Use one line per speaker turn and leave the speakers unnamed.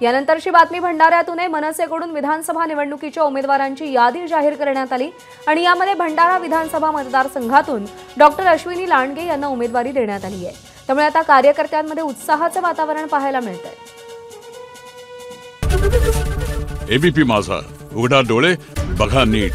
यानंतरची बातमी भंडाऱ्यातूनही मनसेकडून विधानसभा निवडणुकीच्या उमेदवारांची यादी जाहीर करण्यात आली आणि यामध्ये भंडारा विधानसभा मतदारसंघातून डॉक्टर अश्विनी लांडगे यांना उमेदवारी देण्यात आली आहे. त्यामुळे आता कार्यकर्त्यांमध्ये उत्साहाचं वातावरण पाहायला मिळतंय.
एबीपी माझा. उघडा डोळे बघा नीट.